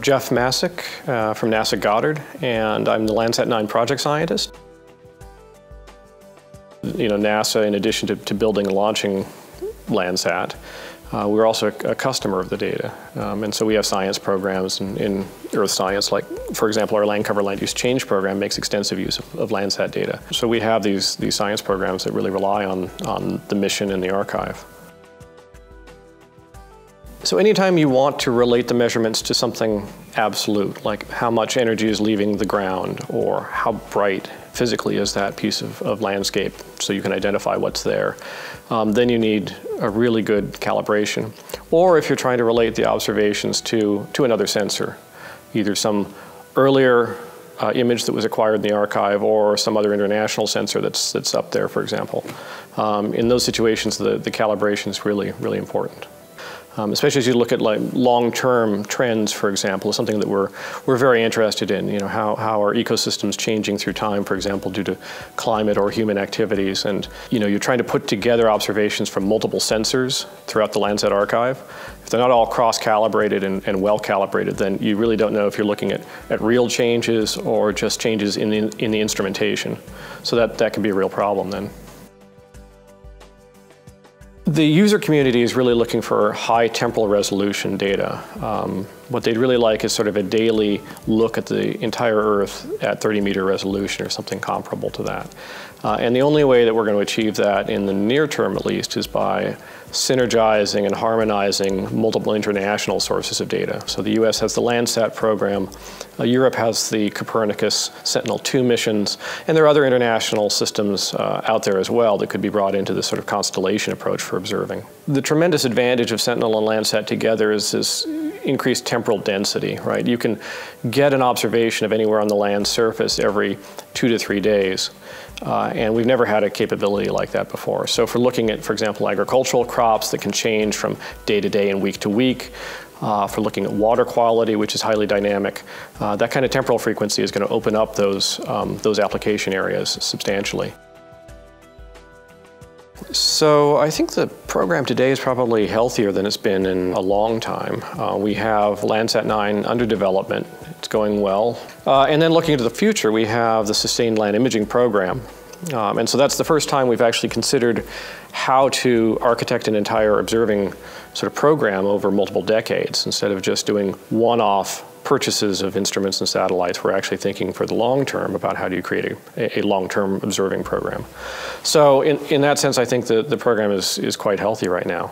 Jeff Masek uh, from NASA Goddard, and I'm the Landsat 9 project scientist. You know, NASA, in addition to, to building and launching Landsat, uh, we're also a, a, customer of the data. Um, and so we have science programs in, in, earth science, like, for example, our land cover land use change program makes extensive use of, of, Landsat data. So we have these, these science programs that really rely on, on the mission and the archive. So anytime you want to relate the measurements to something absolute, like how much energy is leaving the ground or how bright physically is that piece of, of landscape so you can identify what's there, um, then you need a really good calibration. Or if you're trying to relate the observations to, to another sensor, either some earlier uh, image that was acquired in the archive or some other international sensor that's, that's up there, for example. Um, in those situations, the, the calibration is really, really important. Um, especially as you look at like long-term trends, for example, is something that we're we're very interested in. You know, how how are ecosystems changing through time, for example, due to climate or human activities, and you know, you're trying to put together observations from multiple sensors throughout the Landsat archive. If they're not all cross-calibrated and, and well-calibrated, then you really don't know if you're looking at, at real changes or just changes in the in the instrumentation. So that that can be a real problem then. The user community is really looking for high temporal resolution data. Um, what they'd really like is sort of a daily look at the entire Earth at 30 meter resolution or something comparable to that. Uh, and the only way that we're going to achieve that in the near term at least is by synergizing and harmonizing multiple international sources of data. So the US has the Landsat program, uh, Europe has the Copernicus Sentinel-2 missions, and there are other international systems uh, out there as well that could be brought into this sort of constellation approach for observing. The tremendous advantage of Sentinel and Landsat together is this increased temporal density, right? You can get an observation of anywhere on the land surface every two to three days. Uh, and we've never had a capability like that before. So we're looking at, for example, agricultural crops that can change from day to day and week to week, uh, for looking at water quality, which is highly dynamic, uh, that kind of temporal frequency is going to open up those, um, those application areas substantially. So I think the program today is probably healthier than it's been in a long time. Uh, we have Landsat 9 under development. It's going well. Uh, and then looking into the future, we have the Sustained Land Imaging Program. Um, and so that's the first time we've actually considered how to architect an entire observing sort of program over multiple decades instead of just doing one-off purchases of instruments and satellites, we're actually thinking for the long term about how do you create a, a long-term observing program. So in, in that sense, I think the, the program is, is quite healthy right now.